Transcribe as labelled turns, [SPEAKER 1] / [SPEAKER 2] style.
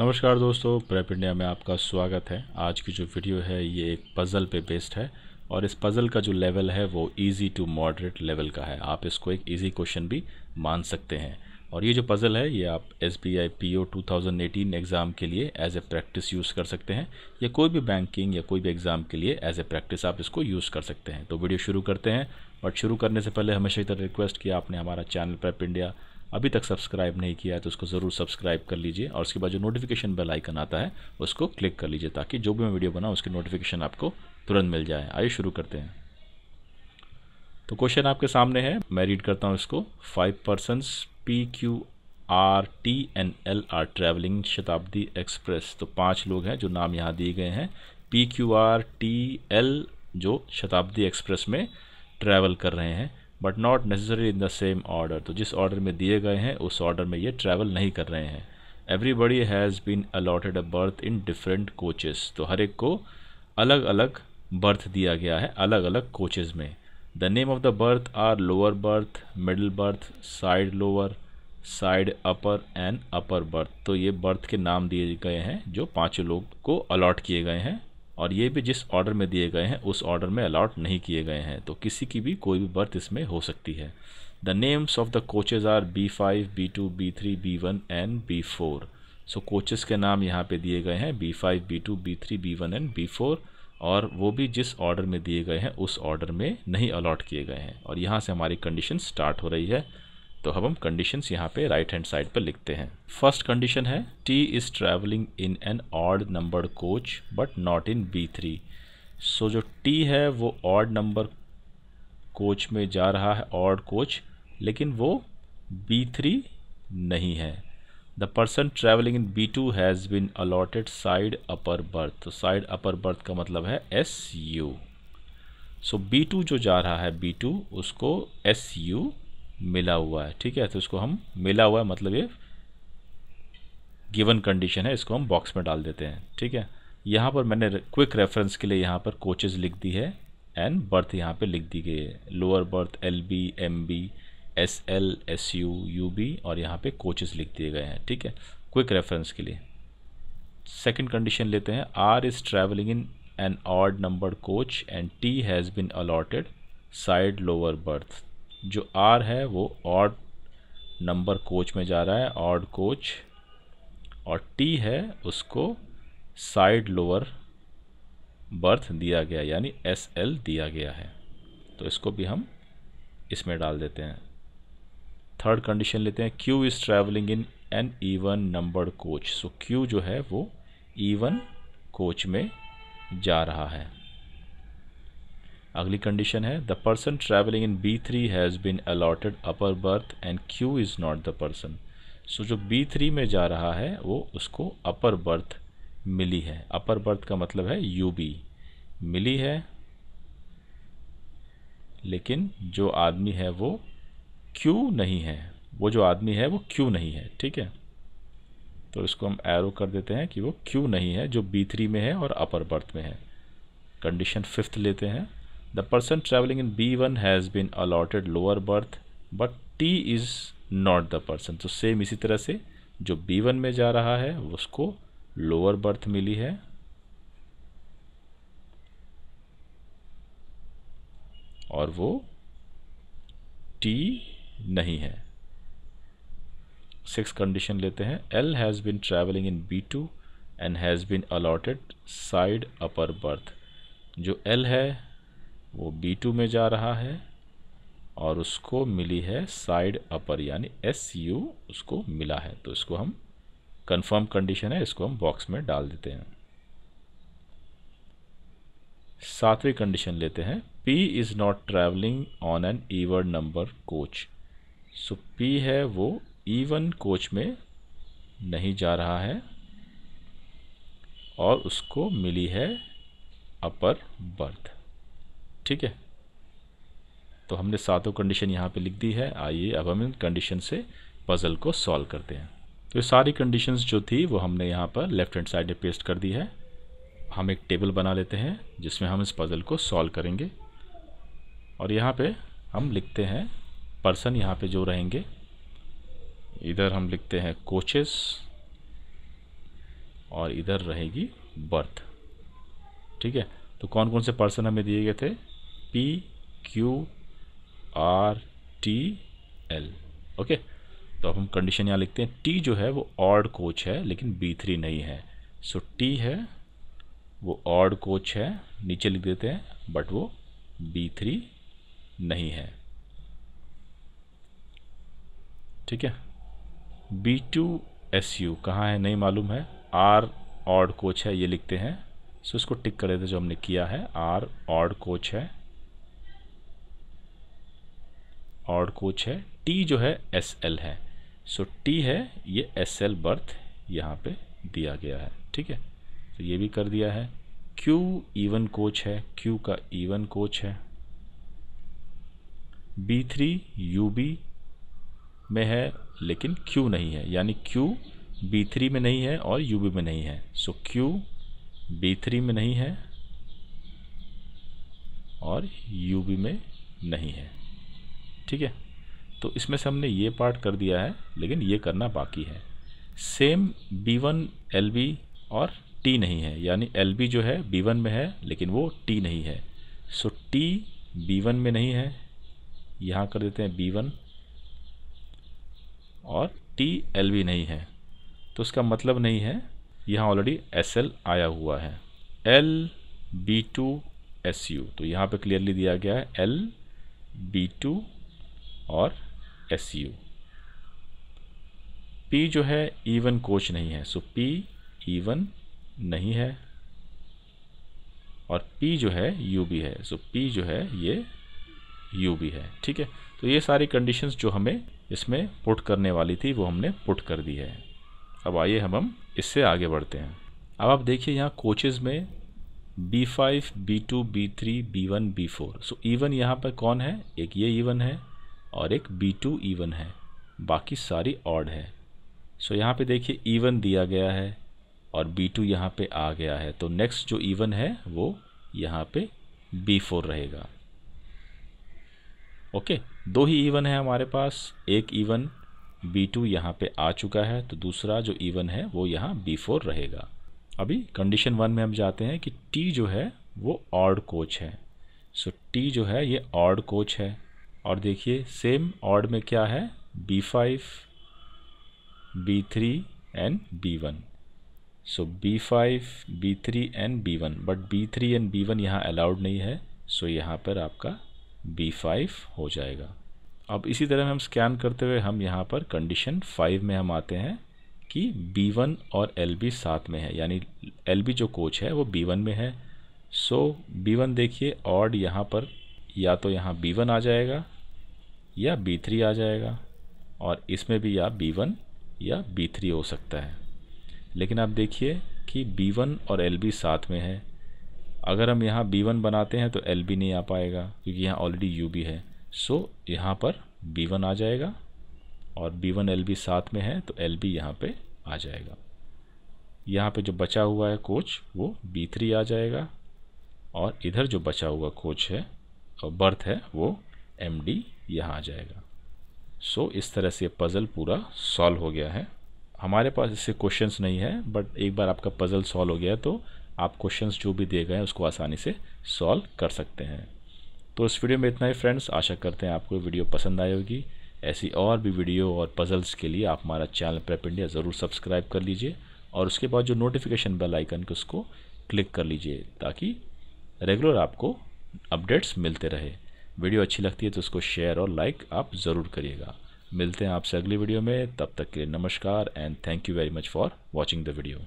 [SPEAKER 1] नमस्कार दोस्तों, prep India में आपका स्वागत है। आज की जो वीडियो है, ये एक पज़ल पे बेस्ड है और इस पज़ल का जो लेवल है, वो इजी टू मॉडरेट लेवल का है। आप इसको एक इजी क्वेश्चन भी मान सकते हैं। और ये जो पज़ल है, ये आप S B I P O two exam के लिए एज ए प्रैक्टिस यूज़ कर सकते हैं, या कोई भी बैंकिंग या कोई भी एग्ज़ाम के लिए एज ए प्रैक्टिस आप इसको यूज़ कर सकते हैं। तो वीडियो शुरू करते हैं बट शुरू करने से पहले हमेशा तरह रिक्वेस्ट किया आपने हमारा चैनल प्रेप इंडिया अभी तक सब्सक्राइब नहीं किया है तो उसको ज़रूर सब्सक्राइब कर लीजिए और उसके बाद जो नोटिफिकेशन बेल आइकन आता है, उसको क्लिक कर लीजिए ताकि जो भी मैं वीडियो बनाऊँ, उसकी नोटिफिकेशन आपको तुरंत मिल जाए। आइए शुरू करते हैं। तो क्वेश्चन आपके सामने है। मैं रीड करता हूँ इसको। Five person P Q R T N L R travelling Shatabdi express तो पाँच लोग हैं जो नाम यहाँ दिए गए हैं। P Q R T L जो शताब्दी एक्सप्रेस में ट्रैवल कर रहे हैं। But not necessary in the same order तो जिस ऑर्डर में दिए गए हैं, उस ऑर्डर में ये ट्रैवल नहीं कर रहे हैं। Everybody has been allotted a berth in different coaches तो हर एक को अलग अलग बर्थ दिया गया है अलग अलग कोचेज़ में। The name of the berth are lower berth middle berth side lower side upper and upper berth तो ये बर्थ के नाम दिए गए हैं, जो पाँचों लोग को अलॉट किए गए हैं। और ये भी जिस ऑर्डर में दिए गए हैं, उस ऑर्डर में अलाउट नहीं किए गए हैं। तो किसी की भी कोई भी बर्थ इसमें हो सकती है। The names of the coaches are B five B two B three B one and B four so coaches के नाम यहाँ पे दिए गए हैं B five B two B three B one and B four और वो भी जिस ऑर्डर में दिए गए हैं, उस ऑर्डर में नहीं अलॉट किए गए हैं। और यहाँ से हमारी कंडीशन स्टार्ट हो रही है। तो अब हम कंडीशंस यहाँ पे राइट हैंड साइड पर लिखते हैं। फ़र्स्ट कंडीशन है T is travelling in an odd number coach but not in B three so जो टी है, वो ऑड नंबर कोच में जा रहा है ऑड कोच लेकिन वो बी थ्री नहीं है। The person travelling in B two has been allotted side upper berth तो साइड अपर बर्थ का मतलब है S U so B two जो जा रहा है बी टू उसको एस यू मिला हुआ है। ठीक है? तो इसको हम मिला हुआ है मतलब ये गिवन कंडीशन है, इसको हम बॉक्स में डाल देते हैं। ठीक है? यहाँ पर मैंने क्विक रेफरेंस के लिए यहाँ पर कोचेज लिख दी है एंड बर्थ यहाँ पे लिख दी गई है। Lower berth L B M B S L S U U B और यहाँ पे कोचेज लिख दिए गए हैं। ठीक है? क्विक रेफरेंस के लिए। सेकंड कंडीशन लेते हैं। R is travelling in an odd number coach and T has been allotted side lower berth जो आर है, वो ऑड नंबर कोच में जा रहा है ऑड कोच और टी है, उसको साइड लोअर बर्थ दिया गया, यानी एस एल दिया गया है। तो इसको भी हम इसमें डाल देते हैं। थर्ड कंडीशन लेते हैं Q is travelling in an even number coach so Q जो है, वो ईवन कोच में जा रहा है। अगली कंडीशन है the person travelling in B three has been allotted upper berth and Q is not the person so जो बी थ्री में जा रहा है, वो उसको अपर बर्थ मिली है। अपर बर्थ का मतलब है यू बी मिली है, लेकिन जो आदमी है वो क्यू नहीं है। वो जो आदमी है वो क्यू नहीं है, ठीक है? तो इसको हम एरो कर देते हैं कि वो क्यू नहीं है, जो बी थ्री में है और अपर बर्थ में है। कंडीशन फिफ्थ लेते हैं। The person traveling in B1 has been allotted lower berth, but T is not the person. तो सेम इसी तरह से जो B1 में जा रहा है, उसको लोअर बर्थ मिली है। और वो T नहीं है। सिक्स कंडीशन लेते हैं। L has been travelling in B two and has been allotted side upper berth जो L है वो बी टू में जा रहा है और उसको मिली है साइड अपर यानी एस यू उसको मिला है। तो इसको हम कंफर्म कंडीशन है, इसको हम बॉक्स में डाल देते हैं। सातवीं कंडीशन लेते हैं। P is not travelling on an even number coach so P है वो ईवन कोच में नहीं जा रहा है और उसको मिली है अपर बर्थ ठीक है? तो हमने सातों कंडीशन यहाँ पे लिख दी है। आइए अब हम इन कंडीशन से पज़ल को सॉल्व करते हैं। तो ये सारी कंडीशंस जो थी, वो हमने यहाँ पर लेफ़्ट हैंड साइड में पेस्ट कर दी है। हम एक टेबल बना लेते हैं, जिसमें हम इस पज़ल को सॉल्व करेंगे। और यहाँ पे हम लिखते हैं पर्सन यहाँ पे जो रहेंगे, इधर हम लिखते हैं कोचेस और इधर रहेगी बर्थ ठीक है? तो कौन कौन से पर्सन हमें दिए गए थे? P Q R T L okay तो अब हम कंडीशन यहाँ लिखते हैं। टी जो है वो ऑड कोच है लेकिन बी थ्री नहीं है। सो so, टी है वो ऑड कोच है नीचे लिख देते हैं बट वो बी थ्री नहीं है। ठीक है? बी टू एस यू कहाँ है? नहीं मालूम है। आर ऑड कोच है ये लिखते हैं। सो so, इसको टिक कर देते जो हमने किया है। आर ऑड कोच है। ऑड कोच है। टी जो है एस एल है। सो टी है, ये एस एल बर्थ यहाँ पे दिया गया है। ठीक है? तो ये भी कर दिया है। क्यू इवन कोच है। क्यू का इवन कोच है। बी थ्री यू बी में है, लेकिन क्यू नहीं है। यानी क्यू बी थ्री में नहीं है और यू बी में नहीं है। सो क्यू बी थ्री में नहीं है और यू बी में नहीं है। ठीक है? तो इसमें से हमने ये पार्ट कर दिया है, लेकिन ये करना बाकी है। Same B one L B और टी नहीं है, यानी एल बी जो है बी वन में है, लेकिन वो टी नहीं है। सो टी बी वन में नहीं है, यहाँ कर देते हैं बी वन और टी एल बी नहीं है। तो उसका मतलब नहीं है, यहाँ ऑलरेडी एस एल आया हुआ है। L B two S U तो यहाँ पे क्लियरली दिया गया है एल बी टू और एस यू पी जो है इवन कोच नहीं है. सो पी इवन नहीं है. और पी जो है यू बी है. सो पी जो है, ये यू बी है. ठीक है? तो ये सारी कंडीशंस जो हमें इसमें पुट करने वाली थी, वो हमने पुट कर दी है. अब आइए हम हम इससे आगे बढ़ते हैं. अब आप देखिए यहाँ कोचेज़ में B five B two B three B one B four so even यहाँ पर कौन है? एक ये ईवन है और एक बी टू ईवन है। बाकी सारी ऑड है। सो यहाँ पे देखिए ईवन दिया गया है और बी टू यहाँ पर आ गया है। तो नेक्स्ट जो ईवन है वो यहाँ पे बी फोर रहेगा। ओके दो ही ईवन है हमारे पास। एक ईवन बी टू यहाँ पर आ चुका है तो दूसरा जो ईवन है वो यहाँ बी फोर रहेगा। अभी कंडीशन वन में हम जाते हैं कि टी जो है वो ऑड कोच है। सो so, टी जो है ये ऑड कोच है। और देखिए सेम ऑड में क्या है? B five B three and B one so B five B three and B one but B three and B one यहाँ अलाउड नहीं है सो so यहाँ पर आपका बी फाइव हो जाएगा। अब इसी तरह हम स्कैन करते हुए हम यहाँ पर कंडीशन फाइव में हम आते हैं कि बी वन और एल बी साथ में है। यानी एल बी जो कोच है, वो बी वन में है। सो बी वन देखिए ऑड यहाँ पर या तो यहाँ बी वन आ जाएगा या बी थ्री आ जाएगा और इसमें भी या बी वन या बी थ्री हो सकता है। लेकिन आप देखिए कि बी वन और एल बी साथ में है। अगर हम यहाँ बी वन बनाते हैं तो एल बी नहीं आ पाएगा क्योंकि यहाँ ऑलरेडी यू बी है। सो यहाँ पर बी वन आ जाएगा और बी वन एल बी साथ में है तो एल बी यहाँ पर आ जाएगा। यहाँ पे जो बचा हुआ है कोच, वो बी थ्री आ जाएगा और इधर जो बचा हुआ कोच है बर्थ है वो एम डी यहाँ आ जाएगा। सो so, इस तरह से पज़ल पूरा सॉल्व हो गया है। हमारे पास इससे क्वेश्चंस नहीं है बट एक बार आपका पज़ल सॉल्व हो गया है तो आप क्वेश्चंस जो भी दिए गए हैं उसको आसानी से सॉल्व कर सकते हैं। तो इस वीडियो में इतना ही फ्रेंड्स आशा करते हैं आपको वीडियो पसंद आई होगी। ऐसी और भी वीडियो और पज़ल्स के लिए आप हमारा चैनल प्रेप इंडिया ज़रूर सब्सक्राइब कर लीजिए और उसके बाद जो नोटिफिकेशन बेल आइकन के उसको क्लिक कर लीजिए ताकि रेगुलर आपको अपडेट्स मिलते रहे। वीडियो अच्छी लगती है तो उसको शेयर और लाइक आप ज़रूर करिएगा। मिलते हैं आपसे अगली वीडियो में। तब तक के लिए नमस्कार and thank you very much for watching the video